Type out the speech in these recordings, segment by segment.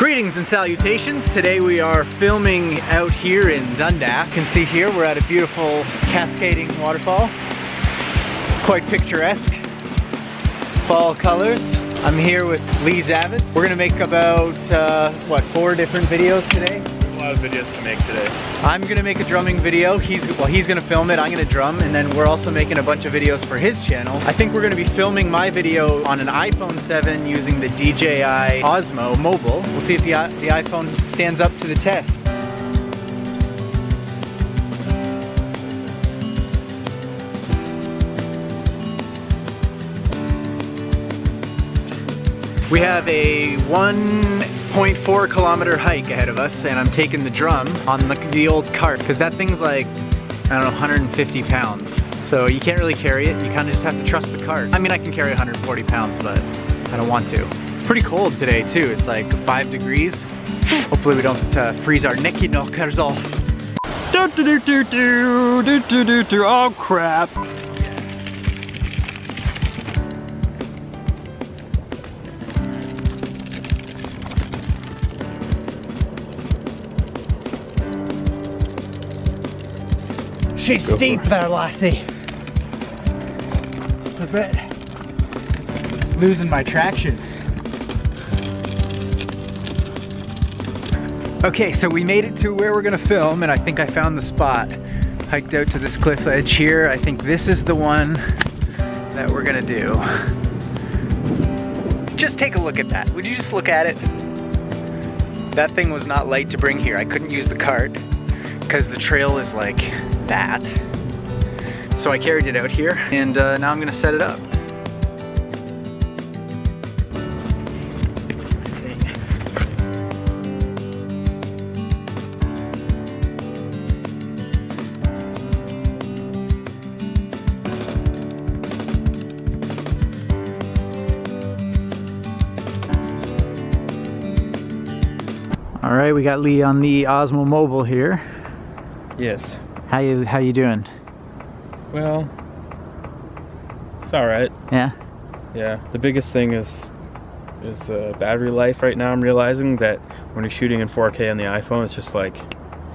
Greetings and salutations. Today we are filming out here in Dundas. You can see here we're at a beautiful cascading waterfall. Quite picturesque. Fall colors. I'm here with Lee Zavit. We're gonna make about, uh, what, four different videos today? Lot of videos to make today. I'm gonna make a drumming video. He's well, he's gonna film it. I'm gonna drum, and then we're also making a bunch of videos for his channel. I think we're gonna be filming my video on an iPhone 7 using the DJI Osmo Mobile. We'll see if the the iPhone stands up to the test. We have a 1.4 kilometer hike ahead of us and I'm taking the drum on the, the old cart because that thing's like, I don't know, 150 pounds. So you can't really carry it, you kind of just have to trust the cart. I mean, I can carry 140 pounds, but I don't want to. It's pretty cold today too, it's like five degrees. Hopefully we don't uh, freeze our necky knockers off. Do do do do do do do do do oh crap. She's Go steep there, lassie. It's a bit losing my traction. Okay, so we made it to where we're gonna film and I think I found the spot. Hiked out to this cliff edge here. I think this is the one that we're gonna do. Just take a look at that. Would you just look at it? That thing was not light to bring here. I couldn't use the cart because the trail is like that. So I carried it out here and uh, now I'm gonna set it up. All right, we got Lee on the Osmo Mobile here. Yes. How you how you doing? Well, it's all right. Yeah. Yeah. The biggest thing is is uh, battery life. Right now, I'm realizing that when you're shooting in 4K on the iPhone, it's just like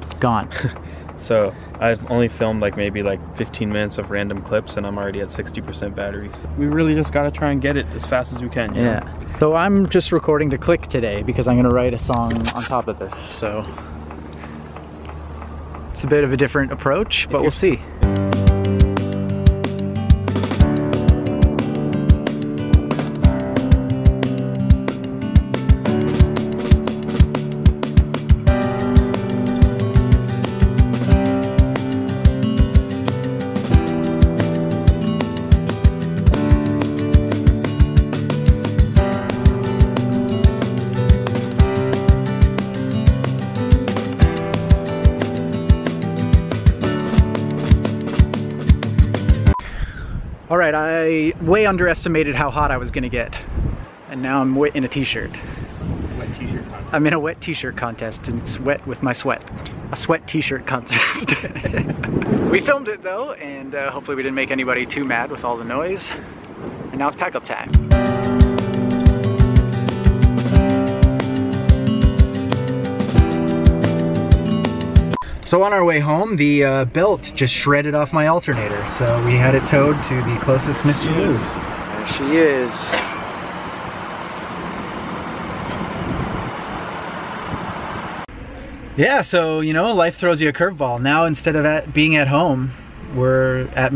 It's gone. so. I've only filmed like maybe like 15 minutes of random clips, and I'm already at 60% batteries. We really just gotta try and get it as fast as we can. you know? Yeah. So I'm just recording to click today because I'm gonna write a song on top of this. So it's a bit of a different approach, but we'll see. All right, I way underestimated how hot I was gonna get. And now I'm wet in a t-shirt. Wet t-shirt time. I'm in a wet t-shirt contest and it's wet with my sweat. A sweat t-shirt contest. we filmed it though, and uh, hopefully we didn't make anybody too mad with all the noise. And now it's pack up time. So on our way home, the uh, belt just shredded off my alternator, so we had it towed to the closest Mr. Lube. There she is. Yeah, so you know, life throws you a curveball. Now instead of at, being at home, we're at